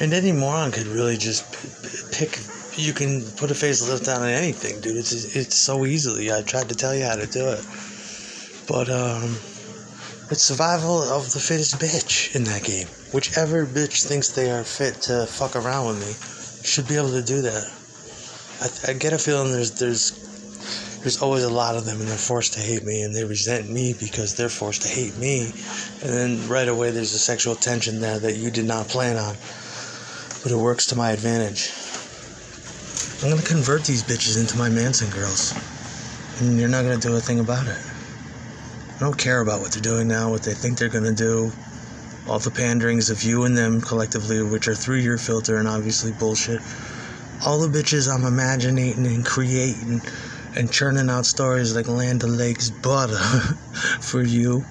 And any moron could really just p- pick. You can put a facelift down on anything, dude. It's it's so easily. I tried to tell you how to do it, but um, it's survival of the fittest bitch in that game. Whichever bitch thinks they are fit to fuck around with me should be able to do that. I, I get a feeling there's there's there's always a lot of them and they're forced to hate me and they resent me because they're forced to hate me and then right away there's a sexual tension there that you did not plan on but it works to my advantage i'm to convert these bitches into my manson girls and you're not to do a thing about it i don't care about what they're doing now what they think they're to do all the panderings of you and them collectively which are through your filter and obviously bullshit all the bitches i'm imagining and creating and churning out stories like Land O'Lakes butter for you.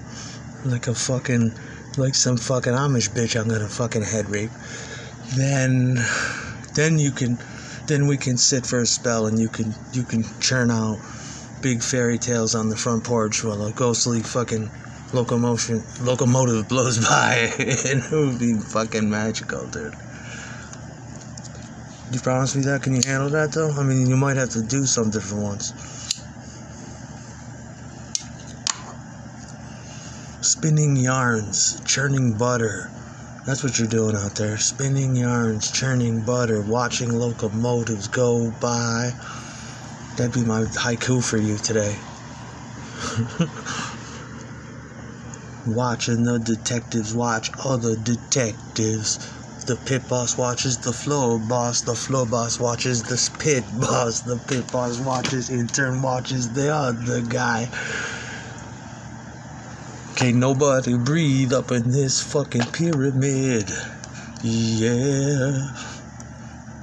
Like a fucking, like some fucking Amish bitch I'm gonna fucking head rape. Then, then you can, then we can sit for a spell and you can, you can churn out big fairy tales on the front porch while a ghostly fucking locomotion, locomotive blows by and it would be fucking magical, dude. You promise me that? Can you handle that though? I mean, you might have to do something for once. Spinning yarns, churning butter. That's what you're doing out there. Spinning yarns, churning butter, watching locomotives go by. That'd be my haiku for you today. Watching the detectives watch other detectives. The pit boss watches the floor boss. The floor boss watches the pit boss. The pit boss watches, in turn, watches the other guy. Can't nobody breathe up in this fucking pyramid. Yeah.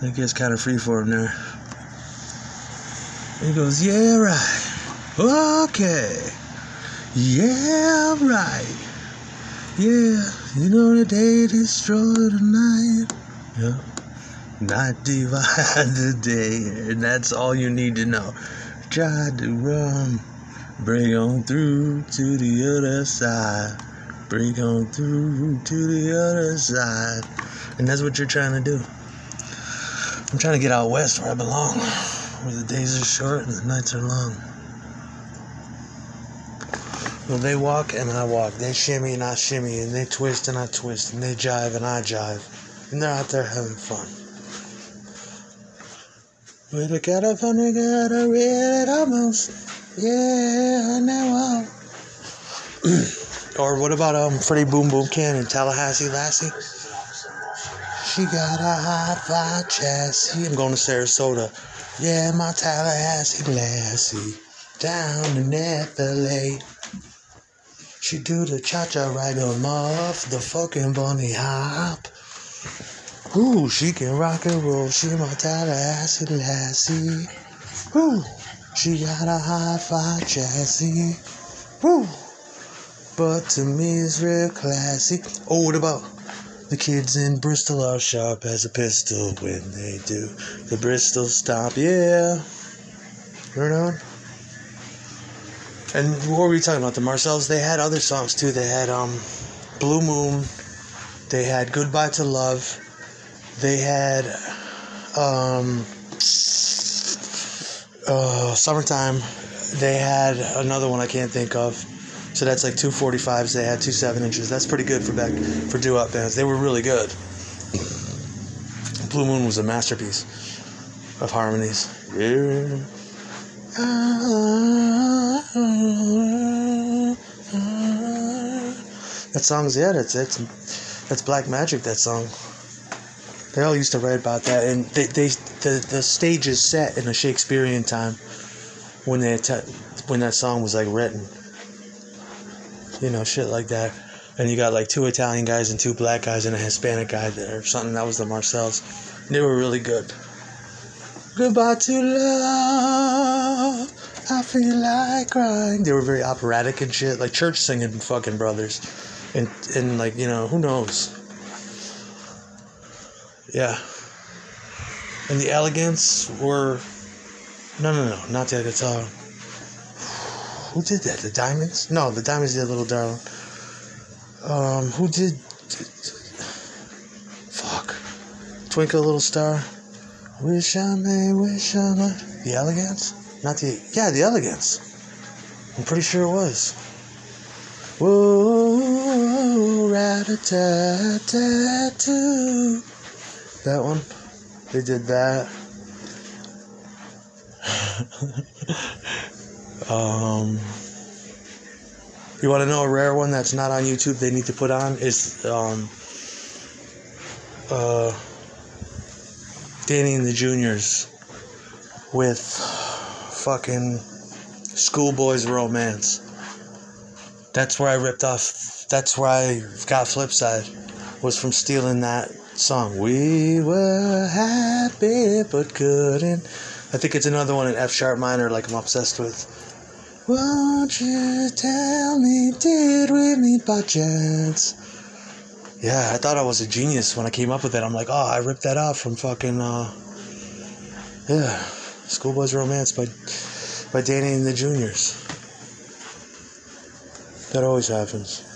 It gets kind of free for him there. He goes, yeah, right. Okay. Yeah, right. Yeah, you know the day destroyed the night. Yeah. Night divide the day, and that's all you need to know. Try to run, break on through to the other side. Break on through to the other side. And that's what you're trying to do. I'm trying to get out west where I belong, where the days are short and the nights are long. Well, they walk and I walk. They shimmy and I shimmy. And they twist and I twist. And they jive and I jive. And they're out there having fun. With a California got a red almost. Yeah, now Or what about um Freddie Boom Boom and Tallahassee Lassie? She got a high five chassis. I'm going to Sarasota. Yeah, my Tallahassee Lassie. Down in FLA. She do the cha-cha right on off the fucking bunny hop. Ooh, she can rock and roll. She my Tallahassee lassie. Ooh, she got a high five chassis. Woo! but to me it's real classy. Oh, what about the kids in Bristol are sharp as a pistol when they do the Bristol stomp? Yeah, right on. And what were we talking about? The Marcels? They had other songs too. They had um, Blue Moon. They had Goodbye to Love. They had um, uh, Summertime. They had another one I can't think of. So that's like two 45s. They had two 7 inches. That's pretty good for back for doo-wop bands. They were really good. Blue Moon was a masterpiece of harmonies. Yeah. That song's yeah, that's that's that's black magic. That song. They all used to write about that, and they, they the the stage is set in a Shakespearean time when they when that song was like written. You know, shit like that, and you got like two Italian guys and two black guys and a Hispanic guy there, or something. That was the Marcels. They were really good. Goodbye to love. I feel like crying. They were very operatic and shit, like church singing fucking brothers. And and like, you know, who knows? Yeah. And the Elegants were no no no, not that guitar. Who did that? The diamonds? No, the diamonds did little darling. Um, who did fuck. Twinkle Little Star. Wish I may, wish I may. The Elegants? Not the. Yeah, the Elegants. I'm pretty sure it was. Whoa, rat a tat tattoo. That one. They did that. um, you want to know a rare one that's not on YouTube? They need to put on is um, uh, Danny and the Juniors with fucking Schoolboy's Romance. That's where I ripped off. That's where I got Flipside. Was from stealing that song. We were happy but couldn't. I think it's another one in F sharp minor, like I'm obsessed with. Won't you tell me, did we meet by chance? Yeah, I thought I was a genius when I came up with it. I'm like, oh, I ripped that off from fucking, uh, yeah, Schoolboy's Romance by, by Danny and the Juniors. That always happens.